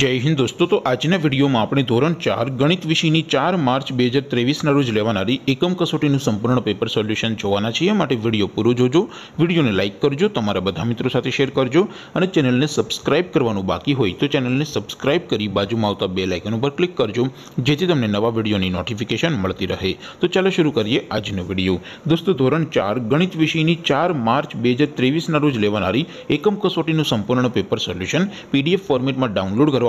જય હિન્દ દોસ્તો. તો આજના વિડીયોમાં આપણે ધોરણ ચાર ગણિત વિષયની ચાર માર્ચ બે હજાર ત્રેવીસના રોજ લેવાનારી એકમ કસોટીનું સંપૂર્ણ પેપર સોલ્યુશન જોવાના છીએ. માટે વીડિયો પૂરો જોજો. વિડીયોને લાઇક કરજો, તમારા બધા મિત્રો સાથે શેર કરજો અને ચેનલને સબસ્ક્રાઇબ કરવાનું બાકી હોય તો ચેનલને સબસ્ક્રાઇબ કરી બાજુમાં આવતા બે લાઇકન ઉપર ક્લિક કરજો, જેથી તમને નવા વિડીયોની નોટિફિકેશન મળતી રહે. તો ચાલો શરૂ કરીએ આજનો વીડિયો. દોસ્તો, ધોરણ ચાર ગણિત વિષયની ચાર માર્ચ બે હજાર ત્રેવીસના રોજ લેવાનારી એકમ કસોટીનું સંપૂર્ણ પેપર સોલ્યુશન પીડીએફ ફોર્મેટમાં ડાઉનલોડ કરવા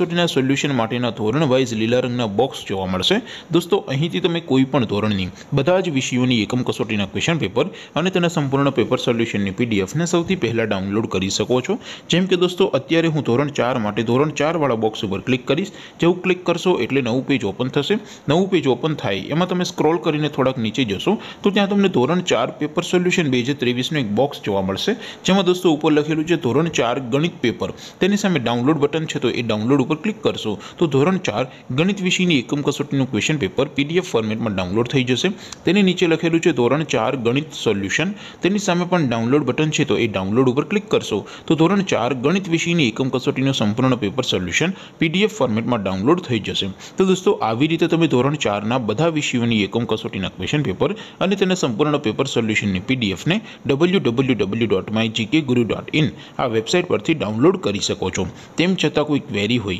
કસોટીના સોલ્યુશન માટેના ધોરણ વાઇઝ લીલા રંગના બોક્સ જોવા મળશે દોસ્તો અહીંથી તમે કોઈ પણ ધોરણની બધા જ વિષયોની એકમ કસોટીના ક્વેશ્ચન પેપર અને તેના સંપૂર્ણ પેપર સોલ્યુશનની પીડીએફને સૌથી પહેલાં ડાઉનલોડ કરી શકો છો જેમ કે દોસ્તો અત્યારે હું ધોરણ ચાર માટે ધોરણ ચારવાળા બોક્સ ઉપર ક્લિક કરીશ જેવું ક્લિક કરશો એટલે નવું પેજ ઓપન થશે નવું પેજ ઓપન થાય એમાં તમે સ્ક્રોલ કરીને થોડાક નીચે જશો તો ત્યાં તમને ધોરણ ચાર પેપર સોલ્યુશન બે હજાર ત્રેવીસનું એક બોક્સ જોવા મળશે જેમાં દોસ્તો ઉપર લખેલું છે ધોરણ ચાર ગણિત પેપર તેની સામે ડાઉનલોડ બટન છે તો એ ડાઉનલોડ ઉપર ક્લિક કરશો તો ધોરણ ચાર ગણિત વિષયની એકમ કસોટીનું ક્વેશ્ચન પેપર પીડીએફ ફોર્મેટમાં ડાઉનલોડ થઈ જશે તેની નીચે લખેલું છે ધોરણ ચાર ગણિત સોલ્યુશન તેની સામે પણ ડાઉનલોડ બટન છે તો એ ડાઉનલોડ ઉપર ક્લિક કરશો તો ધોરણ ચાર ગણિત વિષયની એકમ કસોટીનું સંપૂર્ણ પેપર સોલ્યુશન પીડીએફ ફોર્મેટમાં ડાઉનલોડ થઈ જશે તો દોસ્તો આવી રીતે તમે ધોરણ ચારના બધા વિષયોની એકમ કસોટીના ક્વેશ્ચન પેપર અને તેના સંપૂર્ણ પેપર સોલ્યુશનની પીડીએફને W W W dot my GK guru dot in આ વેબસાઇટ પરથી ડાઉનલોડ કરી શકો છો તેમ છતાં કોઈ ક્વેરી હોય